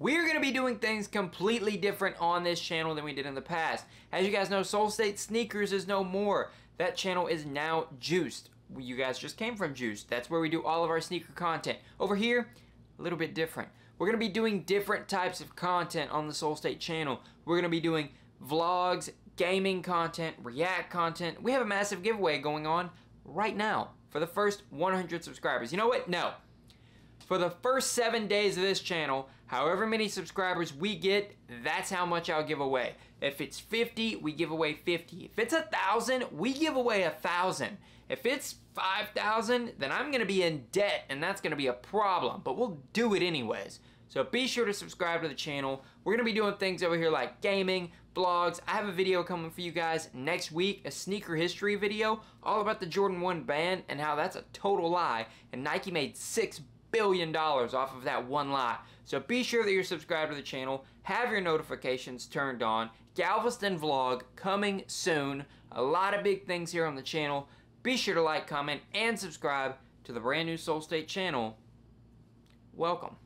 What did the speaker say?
We're going to be doing things completely different on this channel than we did in the past. As you guys know, Solestate Sneakers is no more. That channel is now Juiced. You guys just came from Juiced. That's where we do all of our sneaker content. Over here, a little bit different. We're going to be doing different types of content on the Solestate channel. We're going to be doing vlogs, gaming content, react content. We have a massive giveaway going on right now for the first 100 subscribers. You know what? No. For the first seven days of this channel, however many subscribers we get, that's how much I'll give away. If it's 50, we give away 50. If it's a thousand, we give away a thousand. If it's 5,000, then I'm gonna be in debt and that's gonna be a problem, but we'll do it anyways. So be sure to subscribe to the channel. We're gonna be doing things over here like gaming, vlogs. I have a video coming for you guys next week, a sneaker history video, all about the Jordan 1 ban and how that's a total lie, and Nike made six billion dollars off of that one lie. So be sure that you're subscribed to the channel, have your notifications turned on. Galveston vlog coming soon. A lot of big things here on the channel. Be sure to like, comment, and subscribe to the brand new Solestate channel. Welcome.